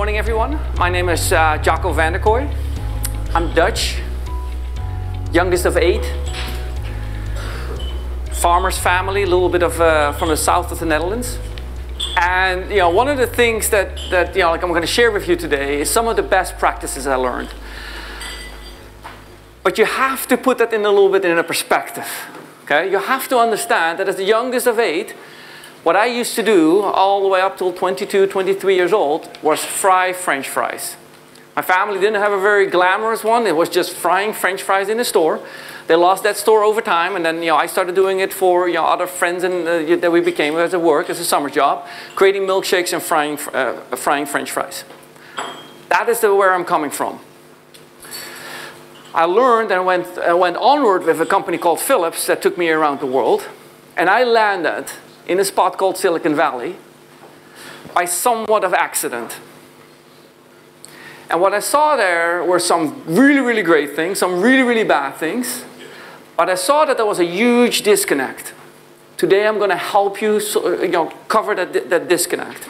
good morning, everyone. My name is uh, Jacco van der Kooij. I'm Dutch, youngest of eight. Farmer's family, a little bit of uh, from the south of the Netherlands. And you know, one of the things that, that you know, like I'm going to share with you today is some of the best practices I learned. But you have to put that in a little bit in a perspective. Okay? You have to understand that as the youngest of eight, what I used to do all the way up till 22, 23 years old was fry French fries. My family didn't have a very glamorous one. It was just frying French fries in the store. They lost that store over time, and then you know I started doing it for you know other friends and uh, that we became as a work, as a summer job, creating milkshakes and frying uh, frying French fries. That is the, where I'm coming from. I learned and went, uh, went onward with a company called Philips that took me around the world. And I landed in a spot called Silicon Valley by somewhat of accident. And what I saw there were some really, really great things, some really, really bad things. But I saw that there was a huge disconnect. Today I'm going to help you, so, uh, you know, cover that, that disconnect.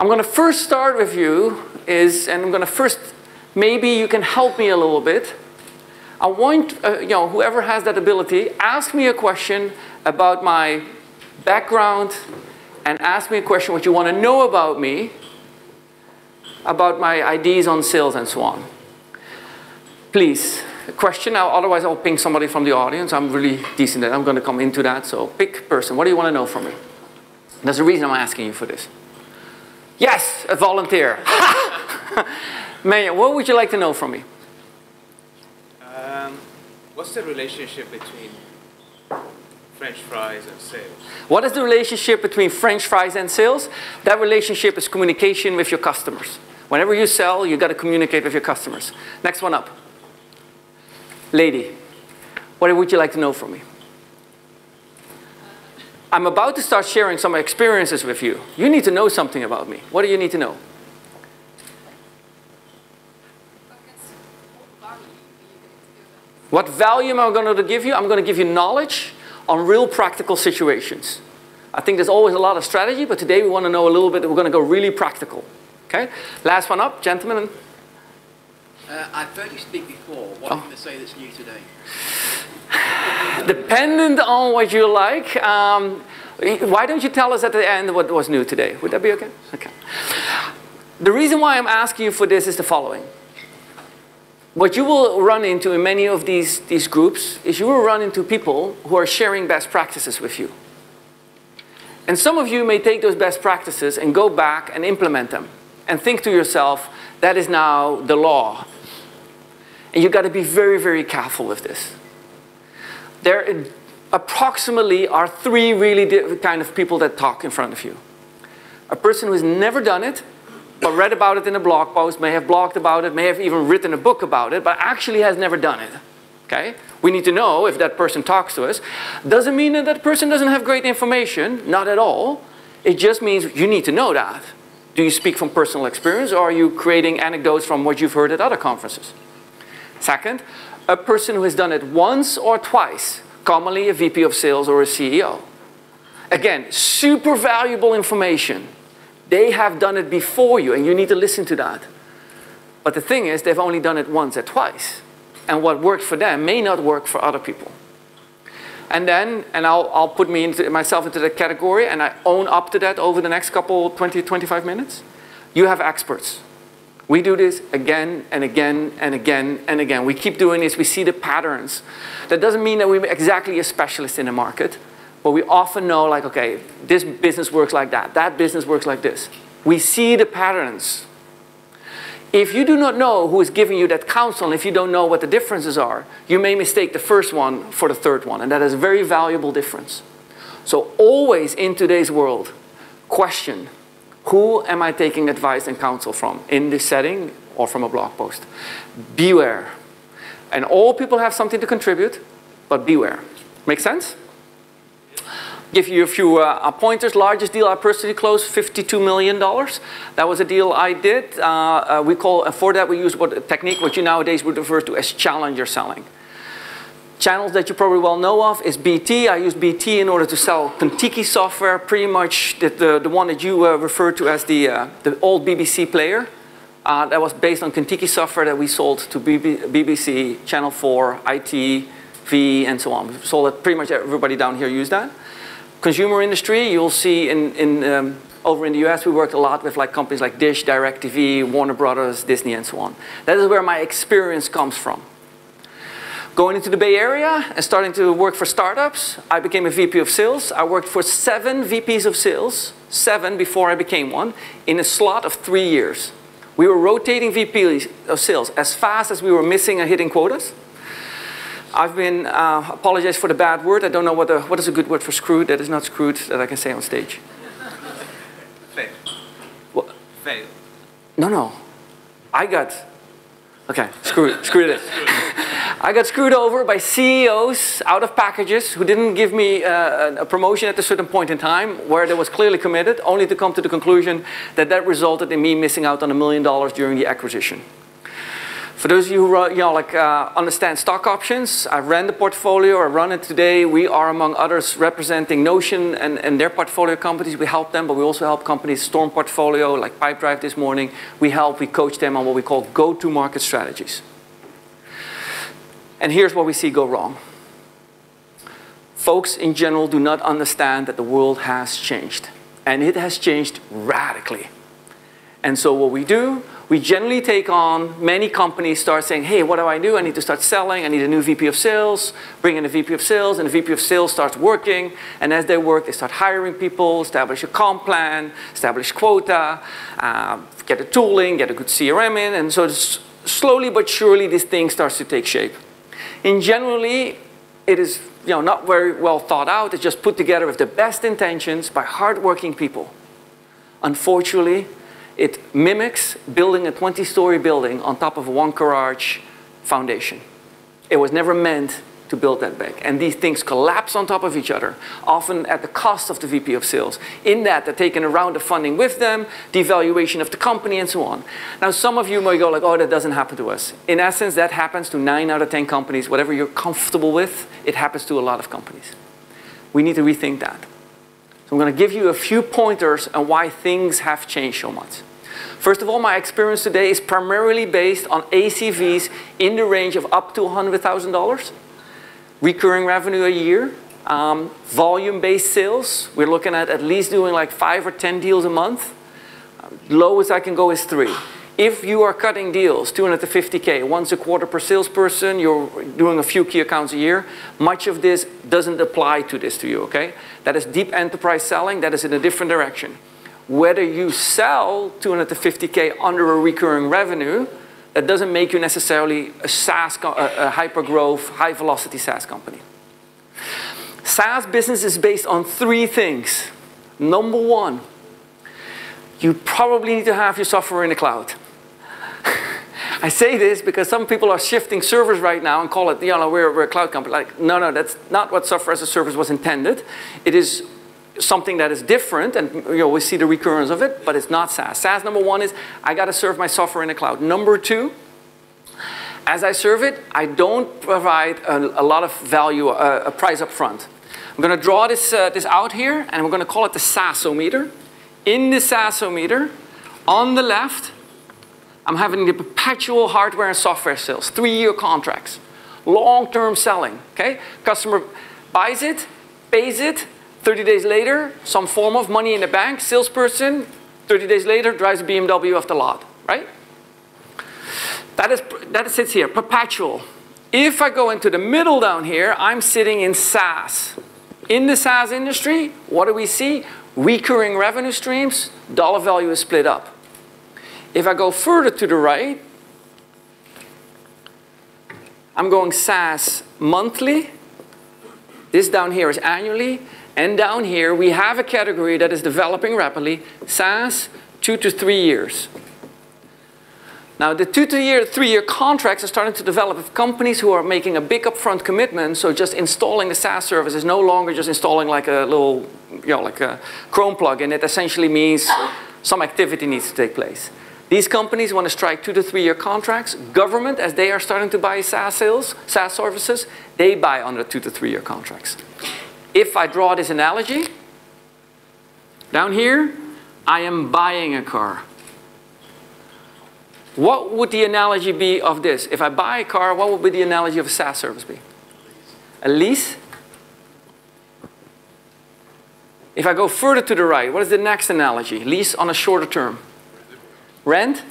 I'm going to first start with you is, and I'm going to first maybe you can help me a little bit. I want, uh, you know, whoever has that ability, ask me a question about my background and ask me a question what you want to know about me, about my ideas on sales and so on. Please, question, now, otherwise I'll ping somebody from the audience. I'm really decent at I'm going to come into that, so pick person. What do you want to know from me? There's a reason I'm asking you for this. Yes, a volunteer. Maya, what would you like to know from me? What's the relationship between French fries and sales? What is the relationship between French fries and sales? That relationship is communication with your customers. Whenever you sell, you got to communicate with your customers. Next one up. Lady, what would you like to know from me? I'm about to start sharing some experiences with you. You need to know something about me. What do you need to know? What value am I going to give you? I'm going to give you knowledge on real practical situations. I think there's always a lot of strategy, but today we want to know a little bit, we're going to go really practical. Okay? Last one up, gentlemen. Uh, I've heard you speak before. What oh. are you going to say that's new today? Dependent on what you like. Um, why don't you tell us at the end what was new today? Would that be okay? Okay. The reason why I'm asking you for this is the following what you will run into in many of these, these groups is you will run into people who are sharing best practices with you. And some of you may take those best practices and go back and implement them and think to yourself, that is now the law. And you've got to be very, very careful with this. There approximately are three really kind of people that talk in front of you. A person who has never done it, but read about it in a blog post, may have blogged about it, may have even written a book about it, but actually has never done it. Okay? We need to know if that person talks to us. Doesn't mean that that person doesn't have great information, not at all. It just means you need to know that. Do you speak from personal experience or are you creating anecdotes from what you've heard at other conferences? Second, a person who has done it once or twice, commonly a VP of sales or a CEO. Again, super valuable information they have done it before you, and you need to listen to that. But the thing is, they've only done it once or twice. And what worked for them may not work for other people. And then, and I'll, I'll put me into, myself into that category, and I own up to that over the next couple, 20, 25 minutes. You have experts. We do this again and again and again and again. We keep doing this. We see the patterns. That doesn't mean that we're exactly a specialist in the market. But we often know like, okay, this business works like that, that business works like this. We see the patterns. If you do not know who is giving you that counsel, and if you don't know what the differences are, you may mistake the first one for the third one, and that is a very valuable difference. So always in today's world, question, who am I taking advice and counsel from in this setting or from a blog post? Beware. And all people have something to contribute, but beware. Make sense? Give you a few uh, pointers. Largest deal I personally closed, $52 million. That was a deal I did. Uh, uh, we call, for that we use what technique, what you nowadays would refer to as challenger selling. Channels that you probably well know of is BT. I use BT in order to sell Kontiki software, pretty much the, the, the one that you uh, referred to as the, uh, the old BBC player. Uh, that was based on Kontiki software that we sold to BBC, Channel 4, ITV, and so on. We sold it, pretty much everybody down here used that. Consumer industry, you'll see in, in, um, over in the US, we worked a lot with like companies like Dish, DirecTV, Warner Brothers, Disney, and so on. That is where my experience comes from. Going into the Bay Area and starting to work for startups, I became a VP of sales. I worked for seven VPs of sales, seven before I became one, in a slot of three years. We were rotating VPs of sales as fast as we were missing and hitting quotas. I've been, uh, apologize for the bad word, I don't know what, the, what is a good word for screwed that is not screwed that I can say on stage. Fail. What? Fail. No, no. I got, okay, screwed, screwed it. I got screwed over by CEOs out of packages who didn't give me uh, a promotion at a certain point in time where they was clearly committed, only to come to the conclusion that that resulted in me missing out on a million dollars during the acquisition. For those of you who you know, like, uh, understand stock options, I ran the portfolio, I run it today. We are, among others, representing Notion and, and their portfolio companies. We help them, but we also help companies storm portfolio, like Pipedrive this morning. We help, we coach them on what we call go-to-market strategies. And here's what we see go wrong. Folks in general do not understand that the world has changed. And it has changed radically. And so what we do, we generally take on, many companies start saying, hey, what do I do? I need to start selling. I need a new VP of sales. Bring in a VP of sales. And the VP of sales starts working. And as they work, they start hiring people, establish a comp plan, establish quota, uh, get the tooling, get a good CRM in. And so slowly but surely, this thing starts to take shape. In generally, it is you know, not very well thought out. It's just put together with the best intentions by hardworking people. Unfortunately, it mimics building a 20-story building on top of a one-garage foundation. It was never meant to build that big. And these things collapse on top of each other, often at the cost of the VP of sales. In that, they're taking a round of funding with them, devaluation of the company, and so on. Now, some of you might go like, oh, that doesn't happen to us. In essence, that happens to 9 out of 10 companies. Whatever you're comfortable with, it happens to a lot of companies. We need to rethink that. So I'm going to give you a few pointers on why things have changed so much. First of all, my experience today is primarily based on ACVs in the range of up to $100,000 recurring revenue a year, um, volume-based sales. We're looking at at least doing like five or 10 deals a month. lowest I can go is three. If you are cutting deals, 250K, once a quarter per salesperson, you're doing a few key accounts a year, much of this doesn't apply to this to you, okay? That is deep enterprise selling, that is in a different direction. Whether you sell 250K under a recurring revenue, that doesn't make you necessarily a SaaS, a, hyper-growth, high-velocity SaaS company. SaaS business is based on three things. Number one, you probably need to have your software in the cloud. I say this because some people are shifting servers right now and call it, you know, we're, we're a cloud company. Like, no, no, that's not what software as a service was intended. It is something that is different, and you know, we see the recurrence of it, but it's not SaaS. SaaS number one is I got to serve my software in the cloud. Number two, as I serve it, I don't provide a, a lot of value, uh, a price up front. I'm going to draw this, uh, this out here, and we're going to call it the SaaSometer. In the SaaSometer, on the left, I'm having the perpetual hardware and software sales, three-year contracts, long-term selling, okay? Customer buys it, pays it, 30 days later, some form of money in the bank, salesperson, 30 days later, drives a BMW off the lot, right? That, is, that sits here, perpetual. If I go into the middle down here, I'm sitting in SaaS. In the SaaS industry, what do we see? Recurring revenue streams, dollar value is split up. If I go further to the right, I'm going SaaS monthly. This down here is annually. And down here, we have a category that is developing rapidly, SaaS, two to three years. Now, the two to year, three year contracts are starting to develop with companies who are making a big upfront commitment. So just installing the SaaS service is no longer just installing like a little, you know, like a Chrome plugin. It essentially means some activity needs to take place. These companies want to strike two to three year contracts. Government, as they are starting to buy SaaS sales, SaaS services, they buy under two to three year contracts. If I draw this analogy, down here, I am buying a car. What would the analogy be of this? If I buy a car, what would be the analogy of a SaaS service be? A lease? If I go further to the right, what is the next analogy? Lease on a shorter term. Rent.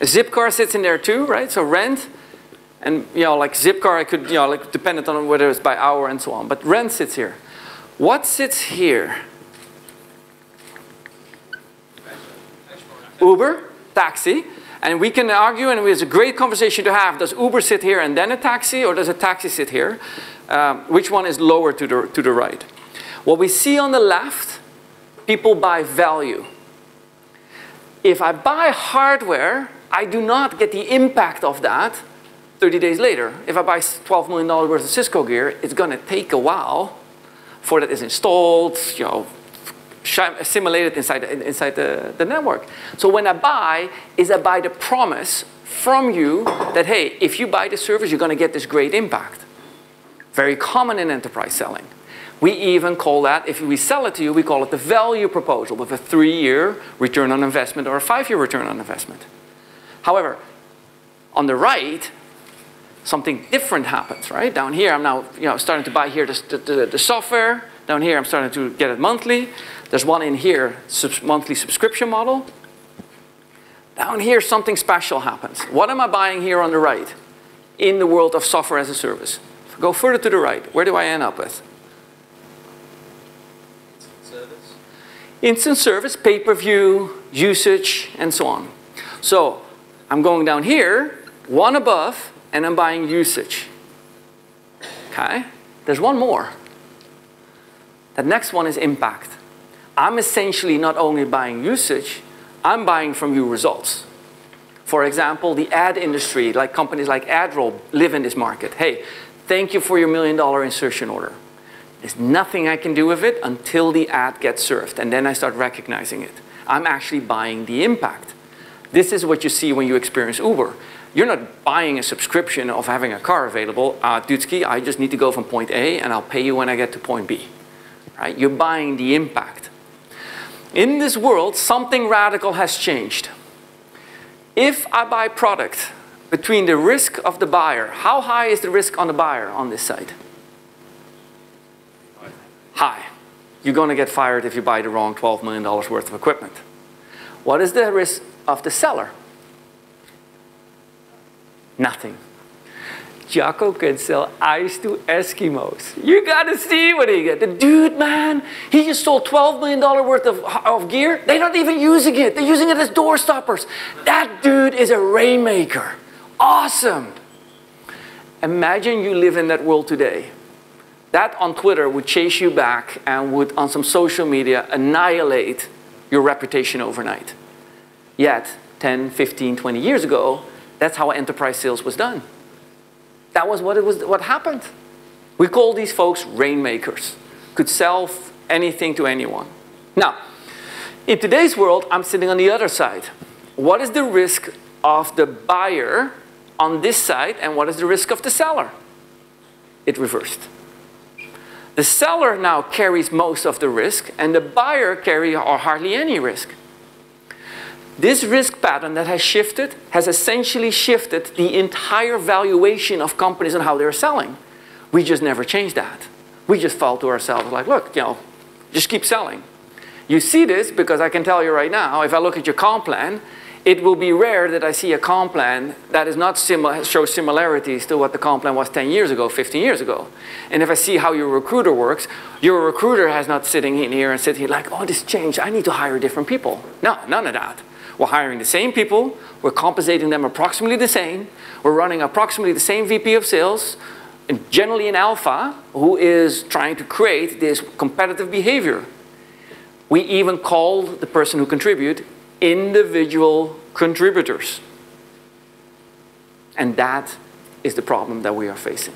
A Zipcar sits in there too, right? So rent. And, you know, like Zipcar, I could, you know, like dependent on whether it's by hour and so on. But rent sits here. What sits here? Uber, taxi. And we can argue, and it's a great conversation to have. Does Uber sit here and then a taxi, or does a taxi sit here? Um, which one is lower to the, to the right? What we see on the left, people buy value. If I buy hardware, I do not get the impact of that 30 days later. If I buy $12 million worth of Cisco gear, it's going to take a while for that is installed, you know, simulated inside, inside the, the network. So when I buy, is I buy the promise from you that, hey, if you buy the service, you're going to get this great impact. Very common in enterprise selling. We even call that, if we sell it to you, we call it the value proposal with a three-year return on investment or a five-year return on investment. However, on the right, something different happens, right? Down here, I'm now you know, starting to buy here the, the, the software. Down here, I'm starting to get it monthly. There's one in here, monthly subscription model. Down here, something special happens. What am I buying here on the right in the world of software as a service? Go further to the right. Where do I end up with? instant service, pay-per-view, usage, and so on. So I'm going down here, one above, and I'm buying usage. Okay? There's one more. That next one is impact. I'm essentially not only buying usage, I'm buying from you results. For example, the ad industry, like companies like AdRoll, live in this market. Hey, thank you for your million dollar insertion order. There's nothing I can do with it until the ad gets served, and then I start recognizing it. I'm actually buying the impact. This is what you see when you experience Uber. You're not buying a subscription of having a car available. Uh, Dudski, I just need to go from point A, and I'll pay you when I get to point B. Right? You're buying the impact. In this world, something radical has changed. If I buy product between the risk of the buyer, how high is the risk on the buyer on this side? high. You're going to get fired if you buy the wrong $12 million worth of equipment. What is the risk of the seller? Nothing. Jacco can sell ice to Eskimos. You gotta see what he get. The dude, man, he just sold $12 million worth of, of gear. They're not even using it. They're using it as door stoppers. That dude is a rainmaker. Awesome. Imagine you live in that world today that on Twitter would chase you back and would, on some social media, annihilate your reputation overnight. Yet, 10, 15, 20 years ago, that's how enterprise sales was done. That was what, it was, what happened. We call these folks rainmakers. Could sell anything to anyone. Now, in today's world, I'm sitting on the other side. What is the risk of the buyer on this side and what is the risk of the seller? It reversed. The seller now carries most of the risk, and the buyer carries hardly any risk. This risk pattern that has shifted has essentially shifted the entire valuation of companies and how they're selling. We just never changed that. We just thought to ourselves, like, look, you know, just keep selling. You see this because I can tell you right now, if I look at your comp plan, it will be rare that I see a comp plan that is not similar, shows similarities to what the comp plan was 10 years ago, 15 years ago. And if I see how your recruiter works, your recruiter has not sitting in here and sitting here like, oh, this changed, I need to hire different people. No, none of that. We're hiring the same people, we're compensating them approximately the same, we're running approximately the same VP of sales, and generally an alpha who is trying to create this competitive behavior. We even called the person who contribute individual contributors. And that is the problem that we are facing.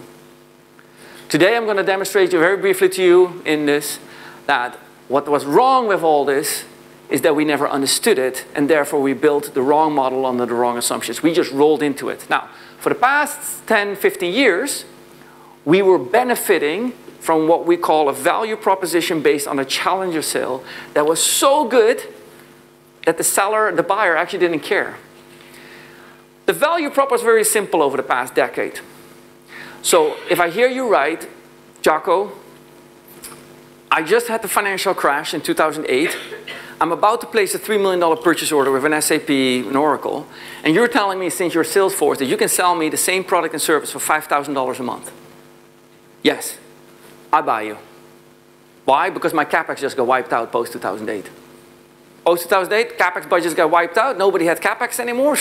Today I'm going to demonstrate very briefly to you in this that what was wrong with all this is that we never understood it, and therefore we built the wrong model under the wrong assumptions. We just rolled into it. Now, for the past 10, 15 years, we were benefiting from what we call a value proposition based on a challenger sale that was so good that the seller, the buyer actually didn't care. The value prop was very simple over the past decade. So if I hear you right, Jacco, I just had the financial crash in 2008. I'm about to place a $3 million purchase order with an SAP and Oracle, and you're telling me since you're Salesforce that you can sell me the same product and service for $5,000 a month. Yes, I buy you. Why? Because my CapEx just got wiped out post 2008. Post 2008, CapEx budgets got wiped out. Nobody had CapEx anymore.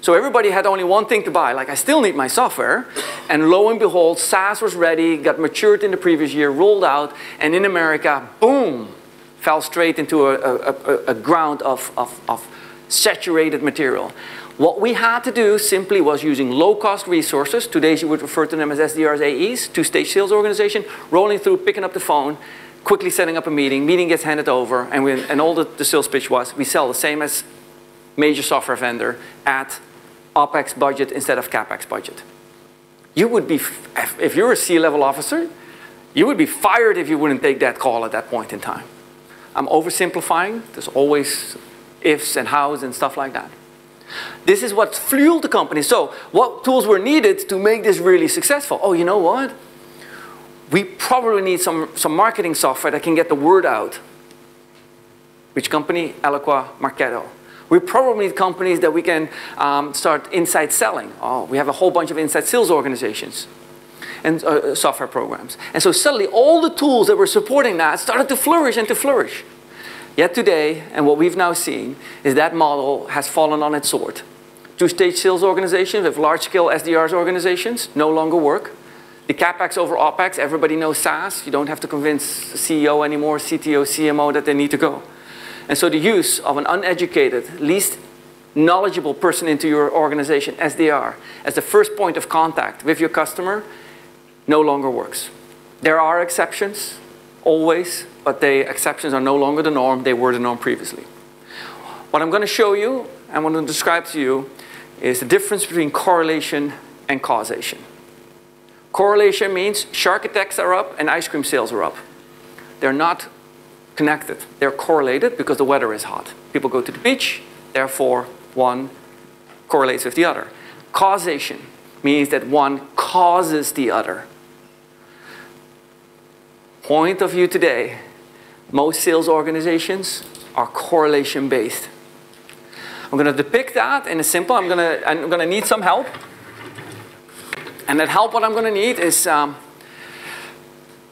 So everybody had only one thing to buy, like I still need my software. And lo and behold, SaaS was ready, got matured in the previous year, rolled out, and in America, boom, fell straight into a, a, a, a ground of, of, of saturated material. What we had to do simply was using low-cost resources, today you would refer to them as SDRs, AEs, two-stage sales organization, rolling through, picking up the phone, quickly setting up a meeting, meeting gets handed over, and, we, and all the, the sales pitch was, we sell the same as major software vendor at OPEX budget instead of CapEx budget. You would be, if you're a C-level officer, you would be fired if you wouldn't take that call at that point in time. I'm oversimplifying. There's always ifs and hows and stuff like that. This is what fueled the company. So what tools were needed to make this really successful? Oh, you know what? We probably need some, some marketing software that can get the word out. Which company? Eloqua Marketo. We probably need companies that we can um, start inside selling. Oh, we have a whole bunch of inside sales organizations and uh, software programs. And so suddenly all the tools that were supporting that started to flourish and to flourish. Yet today, and what we've now seen, is that model has fallen on its sword. Two-stage sales organizations with large-scale SDRs organizations no longer work. The CapEx over OpEx, everybody knows SaaS. You don't have to convince CEO anymore, CTO, CMO that they need to go. And so the use of an uneducated, least knowledgeable person into your organization, SDR, as the first point of contact with your customer, no longer works. There are exceptions, always, but the exceptions are no longer the norm. They were the norm previously. What I'm going to show you and what I'm going to describe to you is the difference between correlation and causation. Correlation means shark attacks are up and ice cream sales are up. They're not connected. They're correlated because the weather is hot. People go to the beach, therefore one correlates with the other. Causation means that one causes the other. Point of view today, most sales organizations are correlation based. I'm going to depict that in a simple, I'm going to, I'm going to need some help. And that help, what I'm going to need is, um,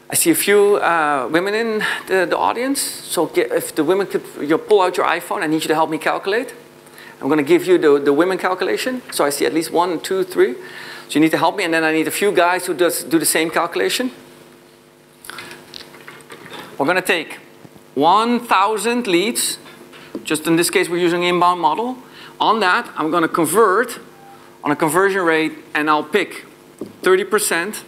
I see a few uh, women in the, the audience. So get, if the women could you pull out your iPhone, I need you to help me calculate. I'm going to give you the, the women calculation. So I see at least one, two, three. So you need to help me. And then I need a few guys who does, do the same calculation. We're going to take 1,000 leads, just in this case we're using inbound model. On that, I'm going to convert on a conversion rate, and I'll pick 30%.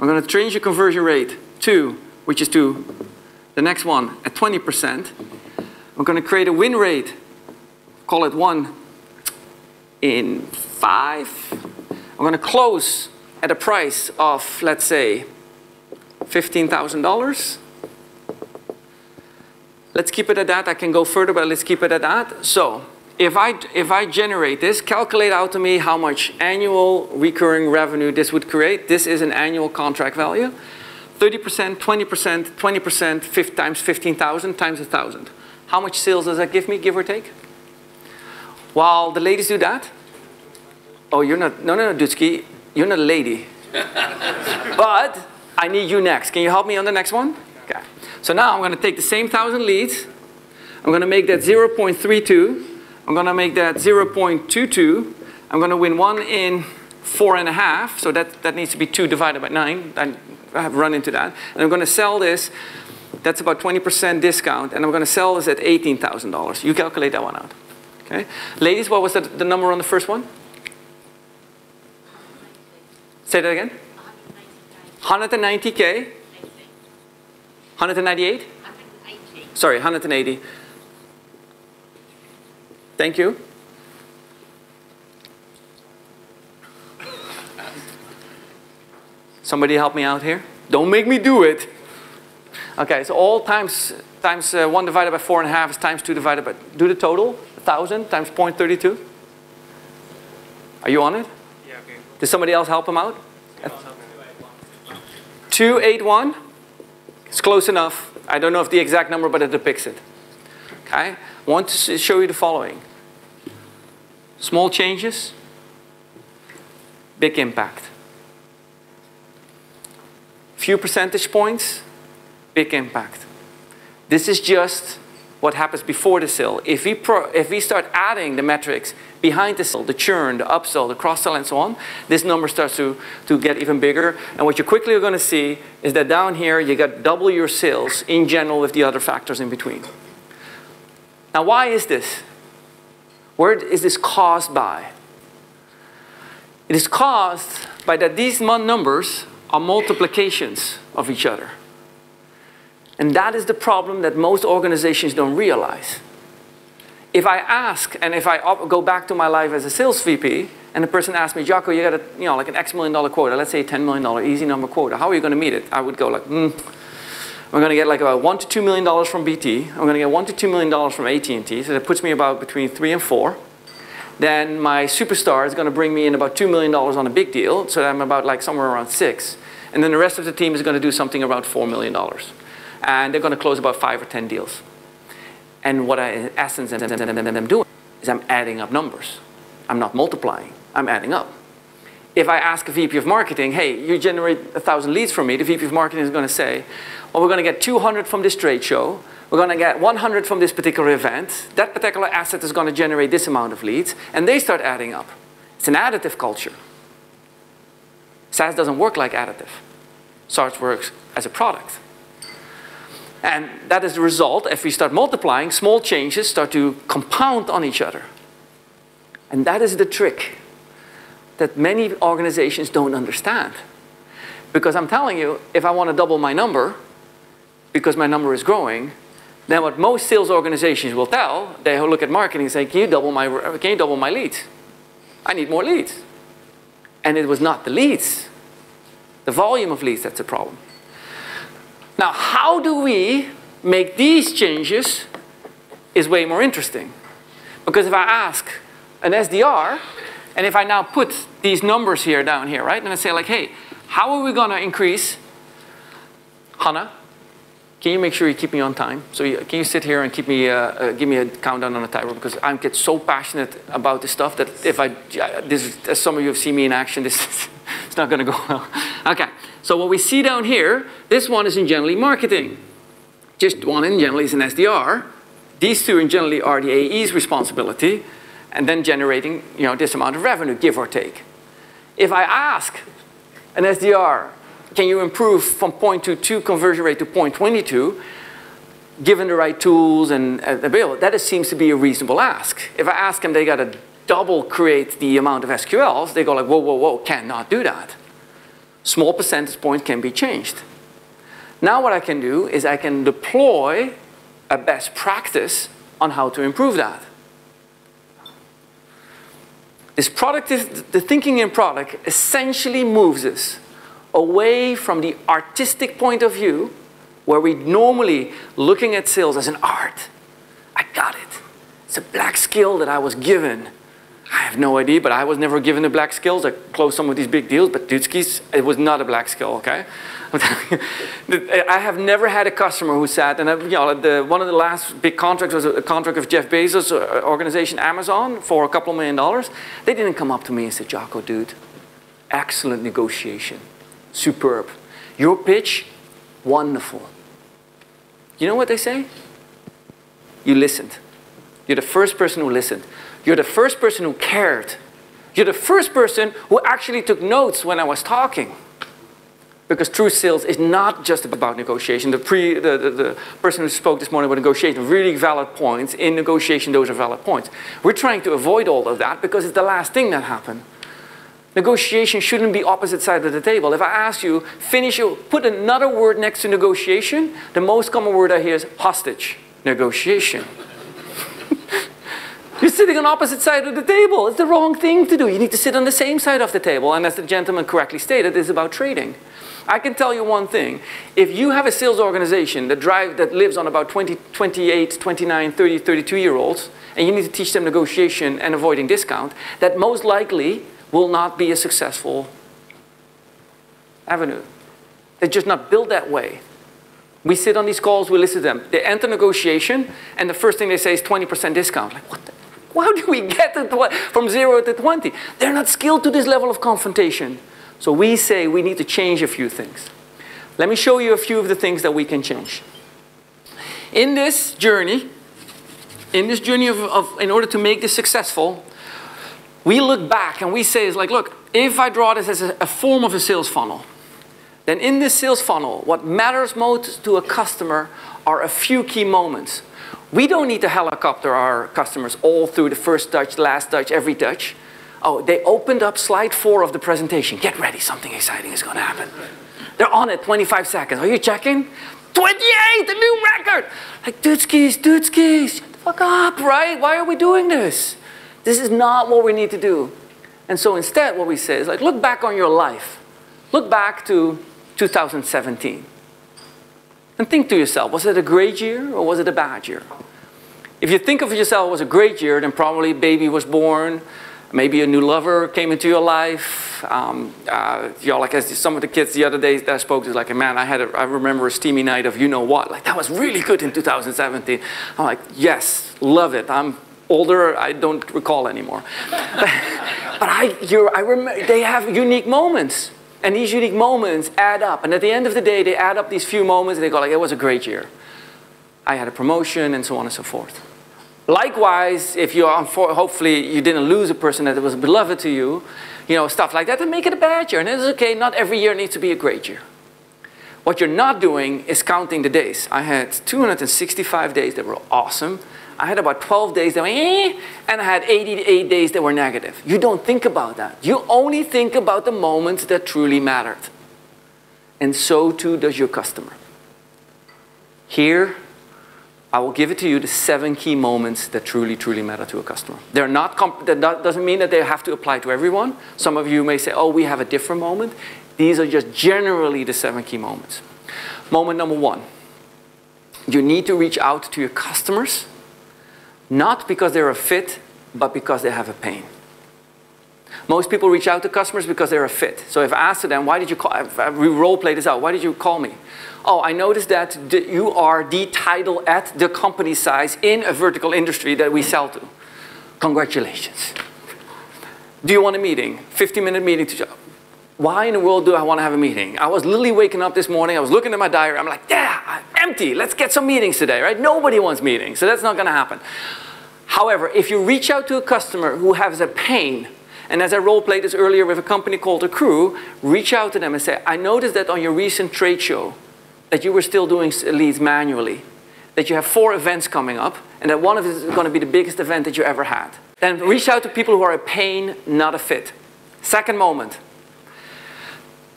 I'm going to change the conversion rate to, which is to the next one, at 20%. I'm going to create a win rate, call it 1 in 5. I'm going to close at a price of, let's say, $15,000. Let's keep it at that. I can go further, but let's keep it at that. So if I, if I generate this, calculate out to me how much annual recurring revenue this would create. This is an annual contract value. 30%, 20%, 20%, 5 times 15,000 times 1,000. How much sales does that give me, give or take? While the ladies do that, oh, you're not, no, no, no, Dutski, you're not a lady. but I need you next. Can you help me on the next one? Okay. So now I'm going to take the same 1,000 leads. I'm going to make that 0.32. I'm going to make that 0.22. I'm going to win 1 in 4 and a half. So that, that needs to be 2 divided by 9. I, I have run into that. And I'm going to sell this. That's about 20% discount. And I'm going to sell this at $18,000. You calculate that one out. Okay. Ladies, what was the, the number on the first one? Say that again. 190K. 198? Sorry, 180. Thank you. Somebody help me out here? Don't make me do it. Okay, so all times times uh, 1 divided by 4.5 is times 2 divided by, do the total, 1,000 times 0.32. Are you on it? Yeah, okay. Did somebody else help him out? 281. It's close enough. I don't know if the exact number, but it depicts it. Okay? I want to show you the following. Small changes, big impact. Few percentage points, big impact. This is just what happens before the sale. If we, if we start adding the metrics behind the sale, the churn, the upsell, the cross-sell, and so on, this number starts to, to get even bigger. And what you quickly are going to see is that down here, you got double your sales in general with the other factors in between. Now, why is this? Where is this caused by? It is caused by that these numbers are multiplications of each other. And that is the problem that most organizations don't realize. If I ask, and if I go back to my life as a sales VP, and the person asks me, Jacco, you got a, you know, like an X million dollar quota, let's say a $10 million easy number quota, how are you going to meet it? I would go like, hmm, we're going to get like about one to $2 million from BT, I'm going to get one to $2 million from AT&T, so that puts me about between three and four. Then my superstar is going to bring me in about $2 million on a big deal, so I'm about like somewhere around six. And then the rest of the team is going to do something around $4 million and they're going to close about five or 10 deals. And what I, in essence, am doing is I'm adding up numbers. I'm not multiplying, I'm adding up. If I ask a VP of marketing, hey, you generate a 1,000 leads for me, the VP of marketing is going to say, well, we're going to get 200 from this trade show, we're going to get 100 from this particular event, that particular asset is going to generate this amount of leads, and they start adding up. It's an additive culture. SaaS doesn't work like additive. SaaS works as a product. And that is the result, if we start multiplying, small changes start to compound on each other. And that is the trick that many organizations don't understand. Because I'm telling you, if I want to double my number, because my number is growing, then what most sales organizations will tell, they will look at marketing and say, can you double my, can you double my leads? I need more leads. And it was not the leads, the volume of leads that's the problem. Now, how do we make these changes is way more interesting. Because if I ask an SDR, and if I now put these numbers here down here, right, and I say like, hey, how are we going to increase, Hannah, can you make sure you keep me on time? So you, can you sit here and keep me, uh, uh, give me a countdown on the timer because I get so passionate about this stuff that if I, this as some of you have seen me in action, this is, it's not going to go well. Okay, so what we see down here, this one is in generally marketing. Just one in generally is an SDR. These two in generally are the AE's responsibility and then generating you know, this amount of revenue, give or take. If I ask an SDR, can you improve from 0.22 conversion rate to 0.22, given the right tools and uh, available, that seems to be a reasonable ask. If I ask them they got to double create the amount of SQLs, they go like, whoa, whoa, whoa, cannot do that small percentage points can be changed. Now what I can do is I can deploy a best practice on how to improve that. This product, is, the thinking in product essentially moves us away from the artistic point of view where we normally looking at sales as an art. I got it. It's a black skill that I was given I have no idea, but I was never given the black skills. I closed some of these big deals, but Dudski's, it was not a black skill, okay? I have never had a customer who said, and you know, the, one of the last big contracts was a contract of Jeff Bezos' uh, organization, Amazon, for a couple of million dollars. They didn't come up to me and say, Jacco, dude, excellent negotiation, superb. Your pitch, wonderful. You know what they say? You listened. You're the first person who listened. You're the first person who cared. You're the first person who actually took notes when I was talking. Because true sales is not just about negotiation. The, pre, the, the, the, person who spoke this morning about negotiation, really valid points. In negotiation, those are valid points. We're trying to avoid all of that because it's the last thing that happened. Negotiation shouldn't be opposite side of the table. If I ask you, finish, put another word next to negotiation, the most common word I hear is hostage, negotiation. You're sitting on opposite side of the table. It's the wrong thing to do. You need to sit on the same side of the table. And as the gentleman correctly stated, it's about trading. I can tell you one thing. If you have a sales organization that, drive, that lives on about 20, 28, 29, 30, 32 year olds, and you need to teach them negotiation and avoiding discount, that most likely will not be a successful avenue. They're just not built that way. We sit on these calls, we listen to them. They enter negotiation, and the first thing they say is 20% discount. Like, what the? How do we get from zero to 20? They're not skilled to this level of confrontation. So we say we need to change a few things. Let me show you a few of the things that we can change. In this journey, in this journey of, of in order to make this successful, we look back and we say, it's like, look, if I draw this as a, a form of a sales funnel, then in this sales funnel, what matters most to a customer are a few key moments. We don't need to helicopter our customers all through the first touch, last touch, every touch. Oh, they opened up slide four of the presentation. Get ready, something exciting is going to happen. They're on it, 25 seconds. Are you checking? 28, a new record. Like, Dudskis, Dudskis, shut the fuck up, right? Why are we doing this? This is not what we need to do. And so instead, what we say is like, look back on your life. Look back to 2017. And think to yourself, was it a great year or was it a bad year? If you think of yourself as a great year, then probably a baby was born, maybe a new lover came into your life. Um, uh, you know, like as some of the kids the other day that I spoke to, like, man, I had a, I remember a steamy night of you know what. Like that was really good in 2017. I'm like, yes, love it. I'm older, I don't recall anymore. but I, I remember, they have unique moments. And these unique moments add up. And at the end of the day, they add up these few moments and they go like, it was a great year. I had a promotion and so on and so forth. Likewise, if you are, hopefully you didn't lose a person that was beloved to you, you know, stuff like that, then make it a bad year. And it's okay, not every year needs to be a great year. What you're not doing is counting the days. I had 265 days that were awesome. I had about 12 days that were eh, and I had 88 days that were negative. You don't think about that. You only think about the moments that truly mattered. And so too does your customer. Here, I will give it to you the seven key moments that truly, truly matter to a customer. They're not that doesn't mean that they have to apply to everyone. Some of you may say, oh, we have a different moment. These are just generally the seven key moments. Moment number one, you need to reach out to your customers, not because they're a fit, but because they have a pain. Most people reach out to customers because they're a fit. So if I ask them, why did you call, we role play this out, why did you call me? Oh, I noticed that you are the title at the company size in a vertical industry that we sell to. Congratulations. Do you want a meeting? 50 minute meeting to why in the world do I want to have a meeting? I was literally waking up this morning, I was looking at my diary, I'm like, yeah, empty, let's get some meetings today, right? Nobody wants meetings, so that's not going to happen. However, if you reach out to a customer who has a pain, and as I role played this earlier with a company called Akkroo, reach out to them and say, I noticed that on your recent trade show, that you were still doing leads manually, that you have four events coming up, and that one of it is going to be the biggest event that you ever had. Then reach out to people who are a pain, not a fit. Second moment,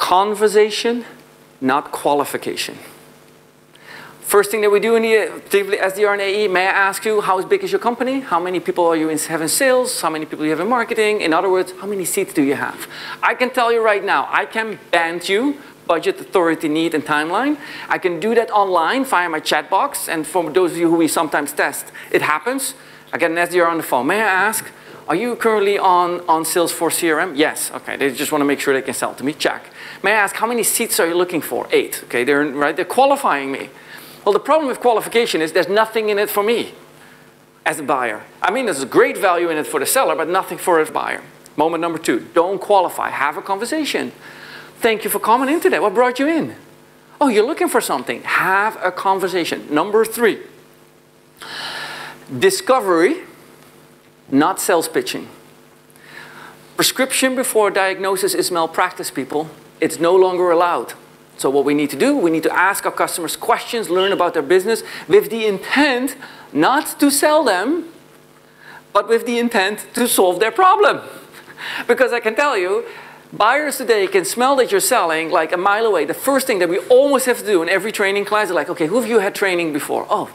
conversation, not qualification. First thing that we do in the, particularly SDR and AE, may I ask you, how big is your company? How many people are you in, have in sales? How many people you have in marketing? In other words, how many seats do you have? I can tell you right now, I can band you budget, authority, need, and timeline. I can do that online via my chat box. And for those of you who we sometimes test, it happens. I get an SDR on the phone. May I ask, are you currently on, on Salesforce CRM? Yes. Okay, they just want to make sure they can sell to me. Check. May I ask, how many seats are you looking for? Eight. Okay, they're, right, they're qualifying me. Well, the problem with qualification is there's nothing in it for me as a buyer. I mean, there's a great value in it for the seller, but nothing for a buyer. Moment number two, don't qualify. Have a conversation. Thank you for coming in today. What brought you in? Oh, you're looking for something. Have a conversation. Number three, discovery, not sales pitching. Prescription before diagnosis is malpractice, people. It's no longer allowed. So what we need to do, we need to ask our customers questions, learn about their business with the intent not to sell them, but with the intent to solve their problem. because I can tell you, Buyers today can smell that you're selling like a mile away. The first thing that we always have to do in every training class is like, okay, who of you had training before? Oh,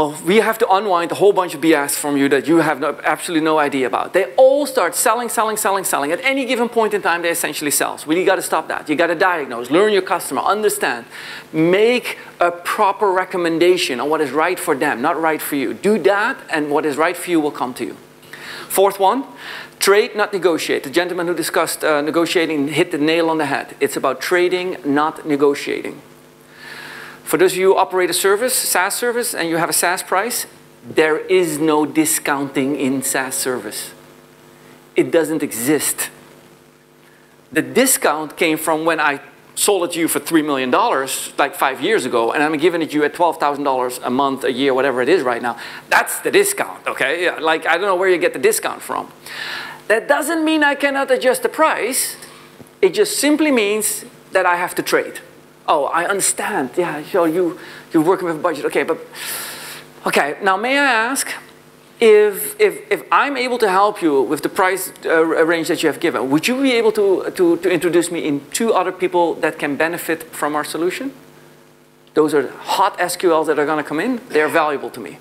well, we have to unwind a whole bunch of BS from you that you have no, absolutely no idea about. They all start selling, selling, selling, selling. At any given point in time, they essentially sell. So you got to stop that. You got to diagnose, learn your customer, understand, make a proper recommendation on what is right for them, not right for you. Do that, and what is right for you will come to you. Fourth one, trade, not negotiate. The gentleman who discussed uh, negotiating hit the nail on the head. It's about trading, not negotiating. For those of you who operate a service, SaaS service, and you have a SaaS price, there is no discounting in SaaS service. It doesn't exist. The discount came from when I sold it to you for $3 million like five years ago, and I'm giving it to you at $12,000 a month, a year, whatever it is right now. That's the discount, okay? Like, I don't know where you get the discount from. That doesn't mean I cannot adjust the price. It just simply means that I have to trade. Oh, I understand. Yeah, so you, you're working with a budget. Okay, but, okay, now may I ask, if, if, if I'm able to help you with the price uh, range that you have given, would you be able to, to, to introduce me in two other people that can benefit from our solution? Those are hot SQLs that are going to come in. They're valuable to me,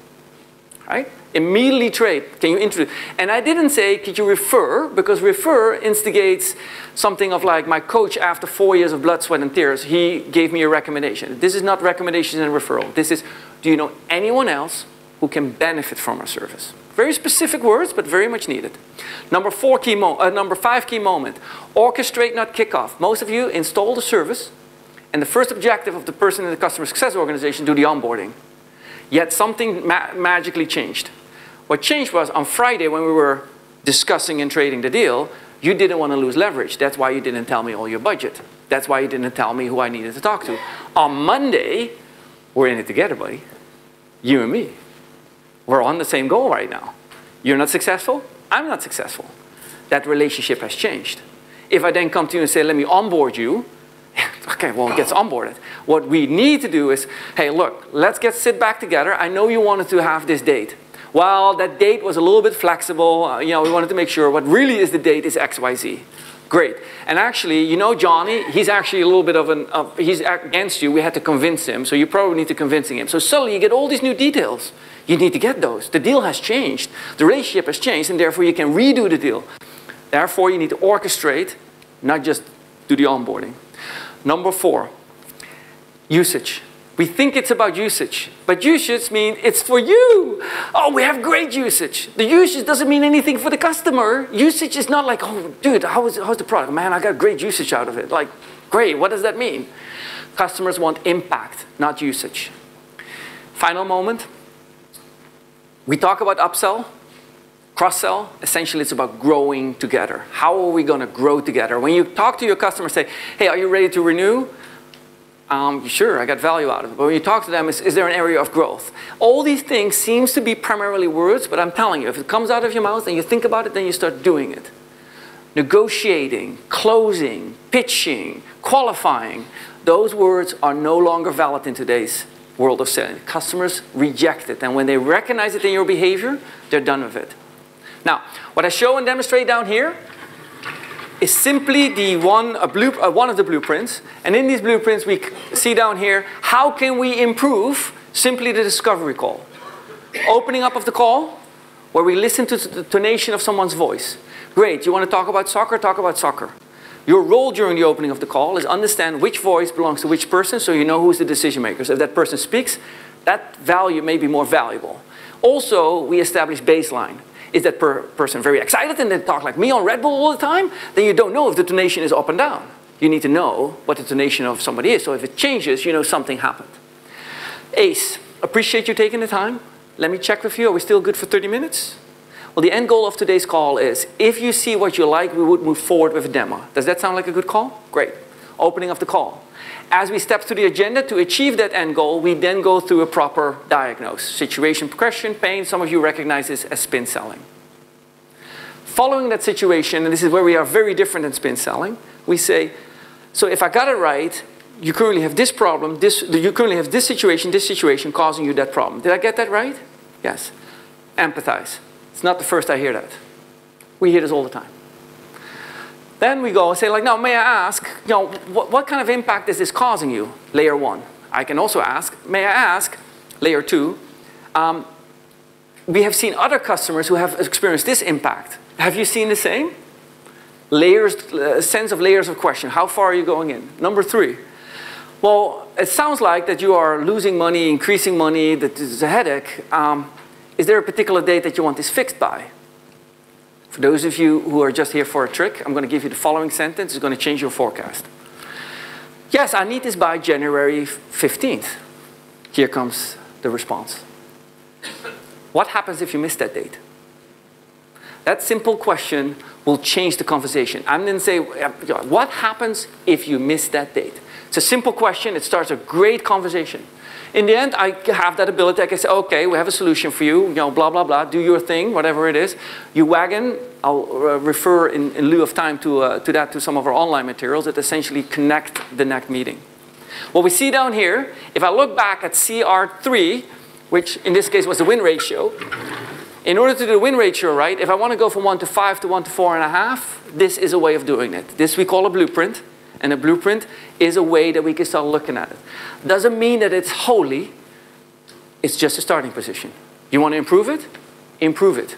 right? Immediately trade. Can you introduce? And I didn't say, could you refer? Because refer instigates something of like my coach after four years of blood, sweat, and tears, he gave me a recommendation. This is not recommendations and referral. This is, do you know anyone else who can benefit from our service? Very specific words, but very much needed. Number four key mo uh, number five key moment, orchestrate, not kick off. Most of you install the service, and the first objective of the person in the customer success organization do the onboarding. Yet something ma magically changed. What changed was on Friday when we were discussing and trading the deal, you didn't want to lose leverage. That's why you didn't tell me all your budget. That's why you didn't tell me who I needed to talk to. On Monday, we're in it together, buddy. You and me. We're on the same goal right now. You're not successful, I'm not successful. That relationship has changed. If I then come to you and say, let me onboard you, okay, well, it gets onboarded. What we need to do is, hey, look, let's get sit back together. I know you wanted to have this date. Well, that date was a little bit flexible. Uh, you know, we wanted to make sure what really is the date is XYZ. Great. And actually, you know Johnny, he's actually a little bit of an, uh, he's against you. We had to convince him, so you probably need to convincing him. So suddenly you get all these new details. You need to get those. The deal has changed. The relationship has changed, and therefore you can redo the deal. Therefore, you need to orchestrate, not just do the onboarding. Number four, usage. We think it's about usage, but usage means it's for you. Oh, we have great usage. The usage doesn't mean anything for the customer. Usage is not like, oh, dude, how is, how's the product? Man, I got great usage out of it. Like, great, what does that mean? Customers want impact, not usage. Final moment. We talk about upsell, cross-sell. Essentially, it's about growing together. How are we going to grow together? When you talk to your customer, say, hey, are you ready to renew? Um, sure, I got value out of it. But when you talk to them, is, is there an area of growth? All these things seems to be primarily words, but I'm telling you, if it comes out of your mouth and you think about it, then you start doing it. Negotiating, closing, pitching, qualifying, those words are no longer valid in today's world of selling. Customers reject it, and when they recognize it in your behavior, they're done with it. Now, what I show and demonstrate down here is simply the one, a blue, uh, one of the blueprints. And in these blueprints, we see down here, how can we improve simply the discovery call? Opening up of the call, where we listen to the tonation of someone's voice. Great, you want to talk about soccer? Talk about soccer. Your role during the opening of the call is understand which voice belongs to which person so you know who's the decision maker. So if that person speaks, that value may be more valuable. Also, we establish baseline. Is that per person very excited and they talk like me on Red Bull all the time? Then you don't know if the tonation is up and down. You need to know what the tonation of somebody is. So if it changes, you know something happened. Ace, appreciate you taking the time. Let me check with you. Are we still good for 30 minutes? Well, the end goal of today's call is, if you see what you like, we would move forward with a demo. Does that sound like a good call? Great. Opening of the call. As we step to the agenda to achieve that end goal, we then go through a proper diagnose. Situation, progression, pain, some of you recognize this as spin selling. Following that situation, and this is where we are very different than spin selling, we say, so if I got it right, you currently have this problem, this, you currently have this situation, this situation causing you that problem. Did I get that right? Yes. Empathize. It's not the first I hear that. We hear this all the time. Then we go and say like, now may I ask, you know, what, what kind of impact is this causing you? Layer one. I can also ask, may I ask, layer two, Um, we have seen other customers who have experienced this impact. Have you seen the same? Layers, uh, sense of layers of question. How far are you going in? Number three. Well, it sounds like that you are losing money, increasing money, that this is a headache. Um, is there a particular date that you want this fixed by? For those of you who are just here for a trick, I'm going to give you the following sentence. It's going to change your forecast. Yes, I need this by January 15th. Here comes the response. What happens if you miss that date? That simple question will change the conversation. I'm going to say, what happens if you miss that date? It's a simple question. It starts a great conversation. In the end, I have that ability. I can say, okay, we have a solution for you. You know, blah, blah, blah. Do your thing, whatever it is. You wagon. I'll uh, refer in, in, lieu of time to, uh, to that to some of our online materials that essentially connect the next meeting. What we see down here, if I look back at CR3, which in this case was the win ratio, in order to do the win ratio right, if I want to go from 1 to 5 to 1 to 4.5, this is a way of doing it. This we call a blueprint. And a blueprint is a way that we can start looking at it. Doesn't mean that it's holy. It's just a starting position. You want to improve it? Improve it.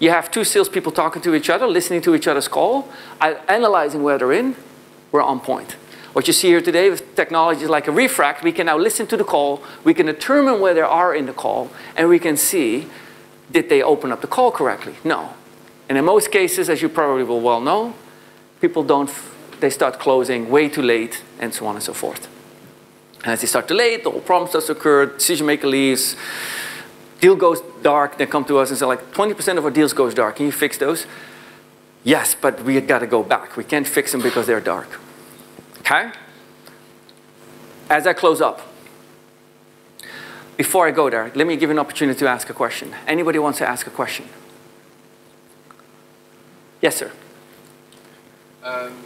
You have two salespeople talking to each other, listening to each other's call, analyzing where they're in. We're on point. What you see here today with technologies like a refract, we can now listen to the call, we can determine where they are in the call, and we can see, did they open up the call correctly? No. And in most cases, as you probably will well know, people don't they start closing way too late, and so on and so forth. And as they start too late, all problems problem starts to occur, decision maker leaves, deal goes dark, they come to us and say like 20% of our deals goes dark, can you fix those? Yes, but we gotta go back. We can't fix them because they're dark. Okay? As I close up, before I go there, let me give you an opportunity to ask a question. Anybody wants to ask a question? Yes, sir. Um,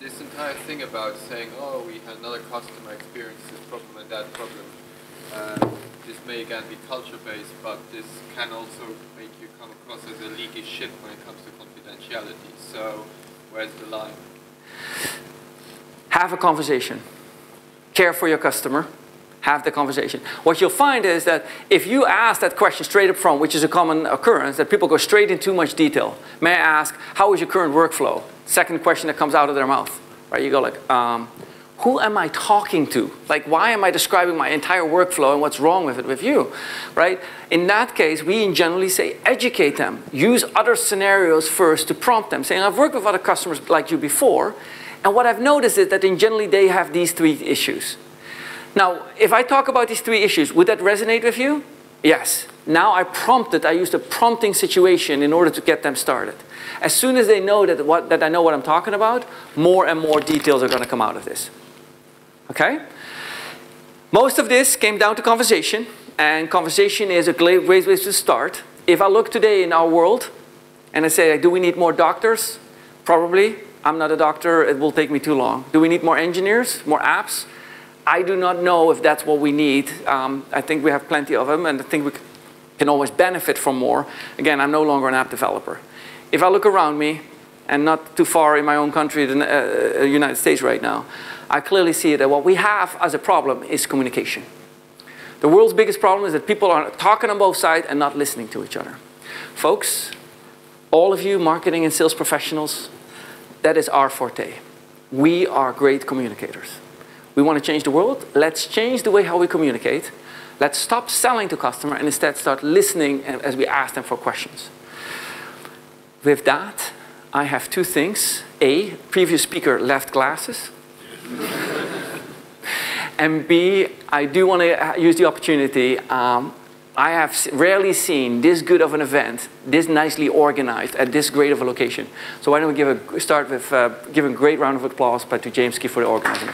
this entire thing about saying, oh, we had another customer experience this problem and that problem, um, this may again be culture-based, but this can also make you come across as a leaky ship when it comes to confidentiality. So where's the line? Have a conversation. Care for your customer. Have the conversation. What you'll find is that if you ask that question straight up front, which is a common occurrence, that people go straight into too much detail. May I ask, how is your current workflow? second question that comes out of their mouth, right? You go like, um, who am I talking to? Like, why am I describing my entire workflow and what's wrong with it with you, right? In that case, we generally say educate them. Use other scenarios first to prompt them, saying, I've worked with other customers like you before, and what I've noticed is that in generally they have these three issues. Now, if I talk about these three issues, would that resonate with you? Yes. Now I prompted, I used a prompting situation in order to get them started. As soon as they know that, what, that I know what I'm talking about, more and more details are going to come out of this. Okay? Most of this came down to conversation, and conversation is a great way to start. If I look today in our world, and I say, do we need more doctors? Probably. I'm not a doctor, it will take me too long. Do we need more engineers, more apps? I do not know if that's what we need. Um, I think we have plenty of them, and I think we can always benefit from more. Again, I'm no longer an app developer. If I look around me, and not too far in my own country, the uh, uh, United States right now, I clearly see that what we have as a problem is communication. The world's biggest problem is that people are talking on both sides and not listening to each other. Folks, all of you marketing and sales professionals, that is our forte. We are great communicators. We want to change the world. Let's change the way how we communicate. Let's stop selling to customer and instead start listening as we ask them for questions. With that, I have two things. A, previous speaker left glasses. and B, I do want to use the opportunity. Um, I have rarely seen this good of an event, this nicely organized at this great of a location. So why don't we give a start with uh, giving a great round of applause to James Key for the organizing.